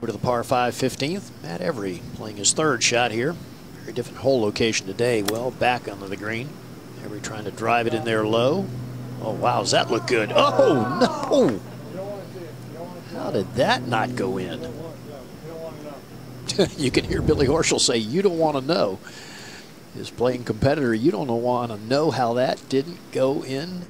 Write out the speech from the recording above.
Over to the par 5 15th. Matt Every playing his third shot here. Very different hole location today. Well back under the green. Every trying to drive it in there low. Oh, wow. Does that look good? Oh, no. How did that not go in? you can hear Billy Horschel say, You don't want to know. His playing competitor, you don't want to know how that didn't go in